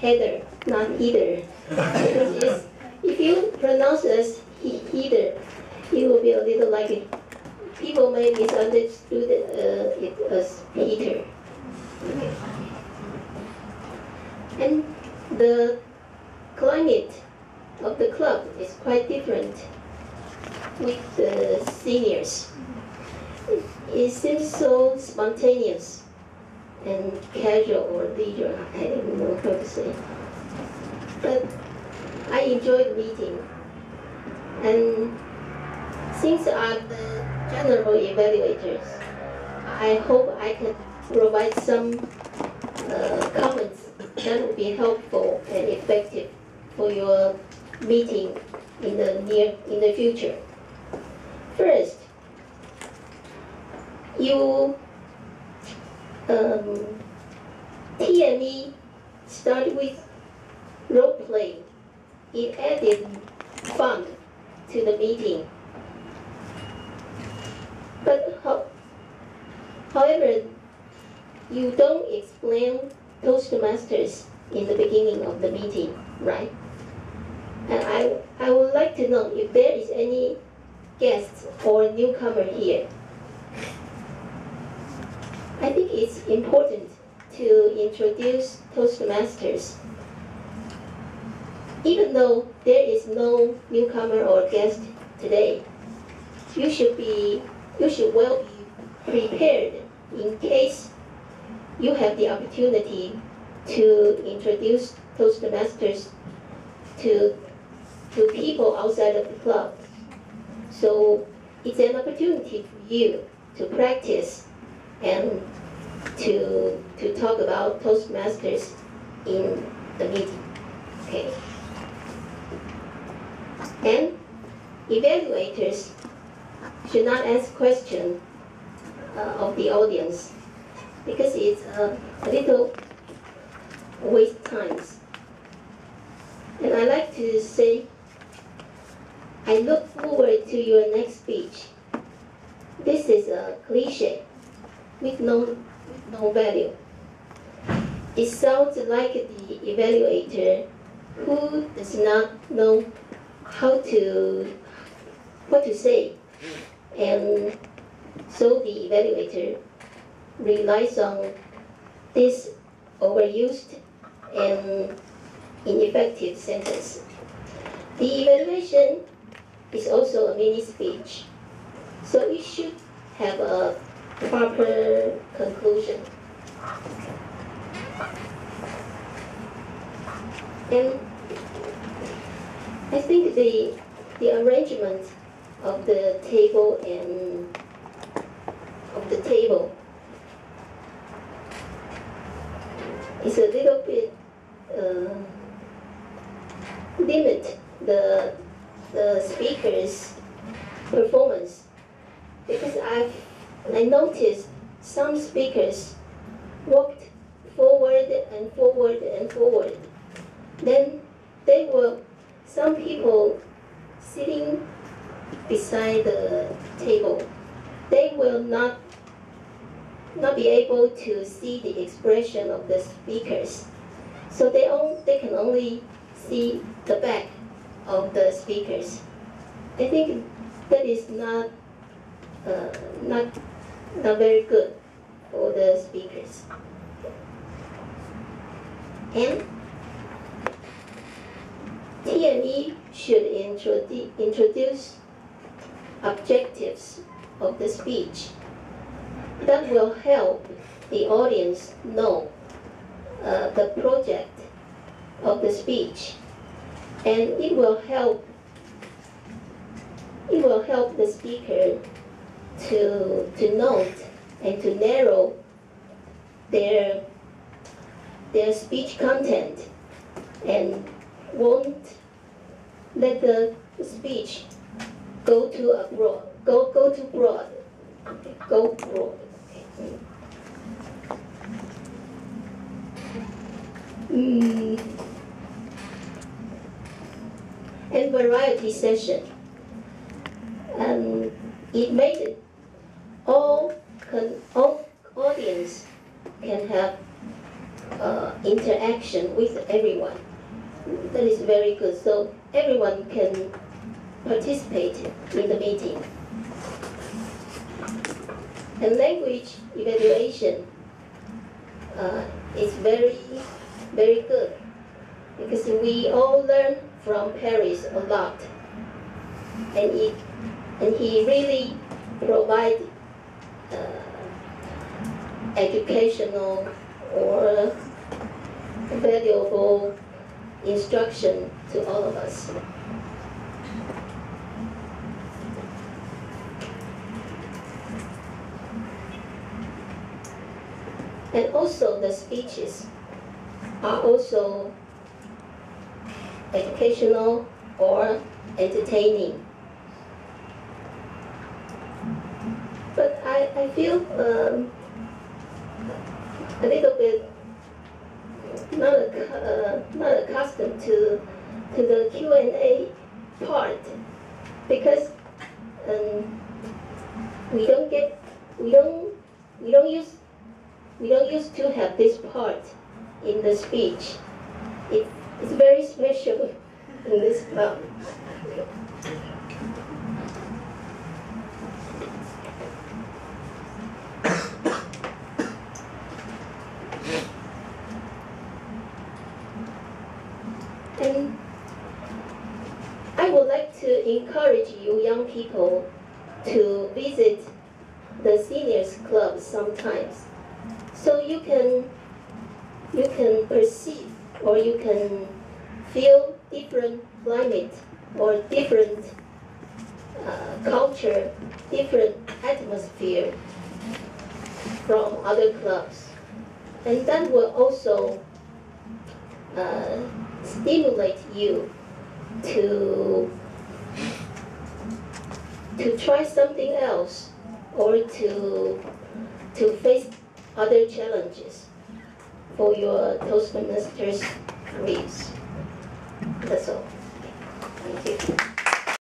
header, not it's, if you pronounce as he- heater, it will be a little like it. People may misunderstood uh, it as heater. And the climate of the club is quite different with the seniors. It seems so spontaneous and casual or leisure, I don't know how to say. But I enjoyed meeting. And since I'm the general evaluators, I hope I can provide some uh, comments that would be helpful and effective for your meeting in the near in the future. First, you um, TME started with role play. It added fun to the meeting. But how, however, you don't explain Toastmasters in the beginning of the meeting, right? And I, I would like to know if there is any guests or newcomer here. I think it's important to introduce Toastmasters. Even though there is no newcomer or guest today, you should be you should well be prepared in case you have the opportunity to introduce Toastmasters to to people outside of the club. So it's an opportunity for you to practice and to to talk about Toastmasters in the meeting. Okay. And evaluators should not ask questions uh, of the audience because it's a little waste times. And I like to say, I look forward to your next speech. This is a cliche with no, no value. It sounds like the evaluator who does not know how to, what to say. And so the evaluator relies on this overused and ineffective sentence. The evaluation is also a mini speech, so it should have a proper conclusion. And I think the, the arrangement of the table and of the table is a little bit uh, limit the the speaker's performance because I've I noticed some speakers walked forward and forward and forward. Then there were some people sitting beside the table. They will not not be able to see the expression of the speakers. So they, on, they can only see the back of the speakers. I think that is not, uh, not, not very good for the speakers. And TME should introdu- introduce objectives of the speech that will help the audience know uh, the project of the speech and it will help it will help the speaker to to note and to narrow their their speech content and won't let the speech go too abroad go go to broad go broad Mm. And variety session. Um, it made it all, con- all audience can have uh, interaction with everyone. That is very good. So everyone can participate in the meeting. And language evaluation uh, is very, very good because we all learn from Paris a lot. And he, and he really provide uh, educational or valuable instruction to all of us. And also the speeches are also educational or entertaining. But I, I feel um, a little bit not, uh, not accustomed to, to the Q&A part because um, we don't get, we don't, we don't use, we don't used to have this part in the speech. It, it's very special in this club. And I would like to encourage you young people to visit the seniors club sometimes so you can you can perceive or you can feel different climate or different uh, culture, different atmosphere from other clubs. And that will also uh, stimulate you to to try something else or to to face other challenges for your Toastmasters careers. That's all. Thank you.